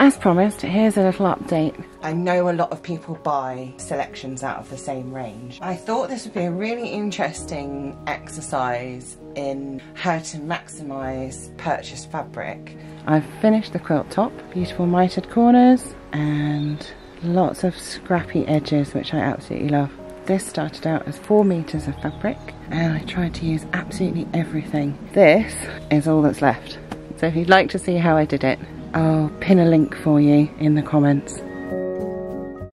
as promised, here's a little update. I know a lot of people buy selections out of the same range. I thought this would be a really interesting exercise in how to maximise purchased fabric. I've finished the quilt top, beautiful mitered corners and lots of scrappy edges which I absolutely love. This started out as four meters of fabric and I tried to use absolutely everything. This is all that's left. So if you'd like to see how I did it, I'll pin a link for you in the comments.